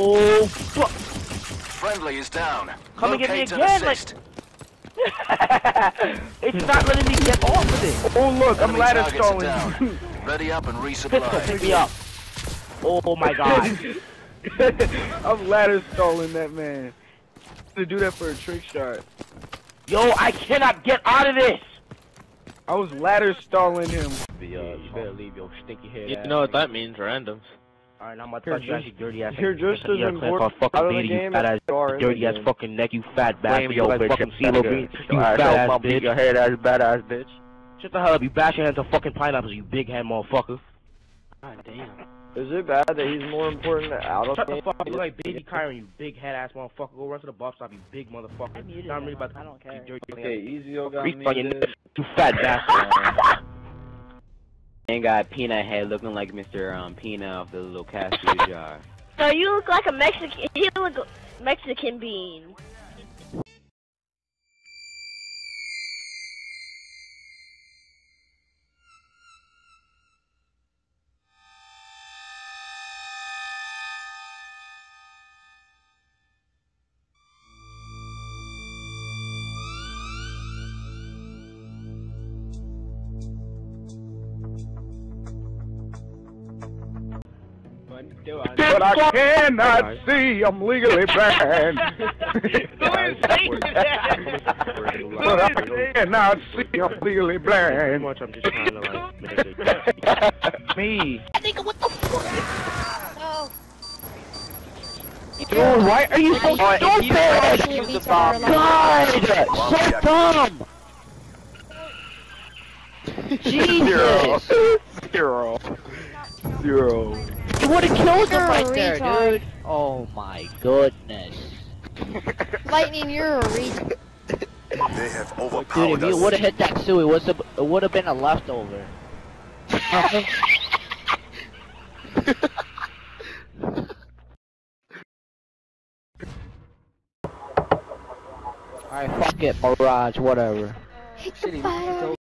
Oh, fuck. Friendly is down. Come and get me again, like- it's not letting me get off of it. Oh look, I'm Enemy ladder targets stalling. Ready up and Pistol, resupply. pick me up. Oh my god. I'm ladder stalling that man. To do that for a trick shot. Yo, I cannot get out of this. I was ladder stalling him. Yeah, uh, you better leave your stinky head. You know what that means, randoms. Alright, I'm about to You're touch you, just- dirty ass. you're just as got important on fucking out of the beating, you fat as ass, you dirty ass fucking neck, you fat bastard. your You bitch fucking ass CeeLo nigga. Green, you fat so ass I'ma bitch. your head ass badass bitch. Shut the hell up, you bash your hands on fucking pineapples, you big head motherfucker. God damn. Is it bad that he's more important out of Shut the game? fuck up, you like baby Kyron, you big head ass motherfucker. Go run to the bus stop, you big motherfucker. I muted Now I'm really about to I don't care. Okay, easy yo got Reach on your muted. neck, you fat bastard. And got peanut head looking like Mr. Um, Peanut of the little cashew jar. So you look like a Mexican. You look Mexican bean. But I cannot see. I'm legally blind. but I cannot see. I'm legally blind. much I'm just trying to like mitigate. Me. I think what the fuck? No. Dude, why are you so Oh, stupid? you actually use the retard, bomb. like- God, so dumb. Zero. Jesus, Zero. Zero. You would have killed You're him a right there, dude. Oh my goodness. Lightning, you're a retard. They have Dude, overpowered if you would have hit that Sue, it would have it would have been a leftover. Alright, fuck it, Mirage, whatever. Fire.